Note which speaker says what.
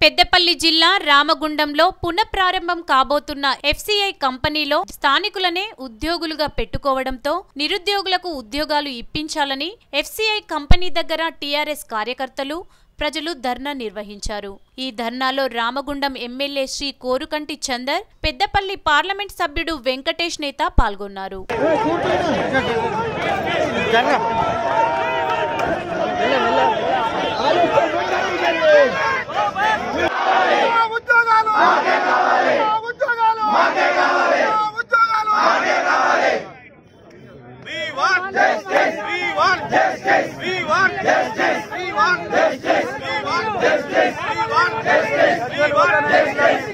Speaker 1: పెద్దపల్లి జిల్లా రామగుండంలో పునఃప్రారంభం కాబోతున్న ఎఫ్సిఐ కంపెనీలో స్థానికులనే ఉద్యోగులుగా పెట్టుకోవడంతో నిరుద్యోగులకు ఉద్యోగాలు ఇప్పించాలని ఎఫ్సిఐ కంపెనీ దగ్గర టీఆర్ఎస్ కార్యకర్తలు ప్రజలు ధర్నా నిర్వహించారు ఈ ధర్నాలో రామగుండం ఎమ్మెల్యే శ్రీ కోరుకంటి చందర్ పెద్దపల్లి పార్లమెంట్ సభ్యుడు వెంకటేష్ నేత పాల్గొన్నారు We want justice. We want justice. We want justice. We want justice. justice, justice, justice.